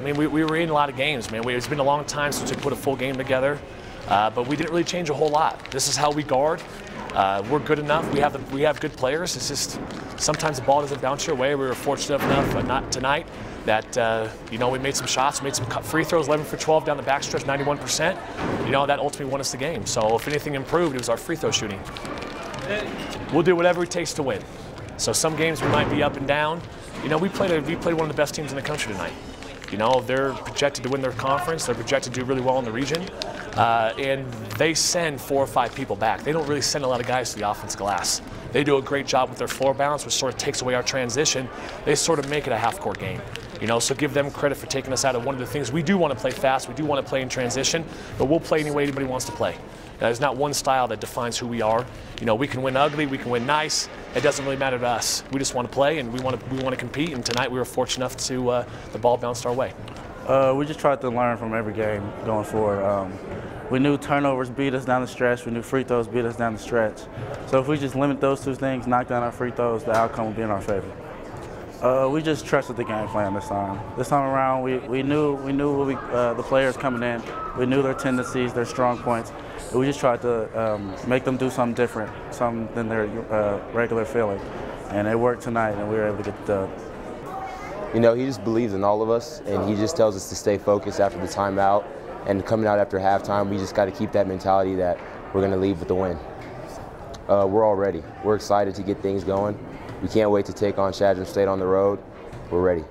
I mean, we, we were in a lot of games, man. We, it's been a long time since we put a full game together, uh, but we didn't really change a whole lot. This is how we guard. Uh, we're good enough. We have the, we have good players. It's just sometimes the ball doesn't bounce your way. We were fortunate enough, uh, not tonight, that uh, you know we made some shots, made some free throws, 11 for 12 down the backstretch, 91%. You know that ultimately won us the game. So if anything improved, it was our free throw shooting. We'll do whatever it takes to win. So some games we might be up and down. You know, we played a, we played one of the best teams in the country tonight. You know, they're projected to win their conference. They're projected to do really well in the region. Uh, and they send four or five people back. They don't really send a lot of guys to the offensive glass. They do a great job with their floor balance, which sort of takes away our transition. They sort of make it a half-court game. You know, so give them credit for taking us out of one of the things. We do want to play fast. We do want to play in transition, but we'll play any way anybody wants to play. There's not one style that defines who we are. You know, we can win ugly, we can win nice. It doesn't really matter to us. We just want to play and we want to we want to compete. And tonight we were fortunate enough to uh, the ball bounced our way. Uh, we just tried to learn from every game going forward. Um, we knew turnovers beat us down the stretch. We knew free throws beat us down the stretch. So if we just limit those two things, knock down our free throws, the outcome will be in our favor. Uh, we just trusted the game plan this time. This time around, we, we knew we knew we, uh, the players coming in. We knew their tendencies, their strong points. We just tried to um, make them do something different, something than their uh, regular feeling. And it worked tonight, and we were able to get the. You know, he just believes in all of us, and he just tells us to stay focused after the timeout. And coming out after halftime, we just got to keep that mentality that we're going to leave with the win. Uh, we're all ready. We're excited to get things going. We can't wait to take on Chadron State on the road. We're ready.